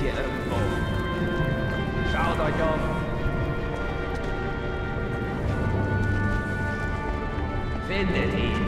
hier irgendwo. Schaut euch um. Findet ihn.